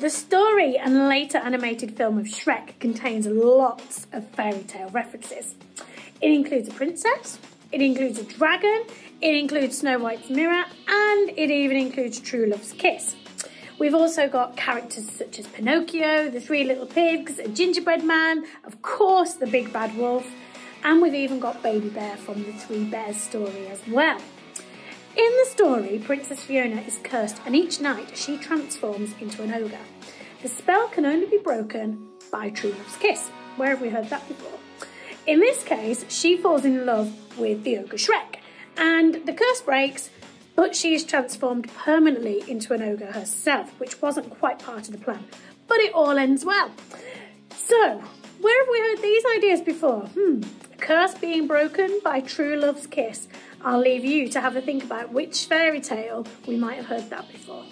The story and later animated film of Shrek contains lots of fairy tale references. It includes a princess, it includes a dragon, it includes Snow White's mirror, and it even includes True Love's kiss. We've also got characters such as Pinocchio, the Three Little Pigs, a gingerbread man, of course the big bad wolf, and we've even got Baby Bear from the Three Bears story as well. Story, Princess Fiona is cursed and each night she transforms into an ogre. The spell can only be broken by True Love's kiss. Where have we heard that before? In this case, she falls in love with the ogre Shrek and the curse breaks but she is transformed permanently into an ogre herself, which wasn't quite part of the plan. But it all ends well. So, where have we heard these ideas before? Hmm, curse being broken by true love's kiss. I'll leave you to have a think about which fairy tale we might have heard that before.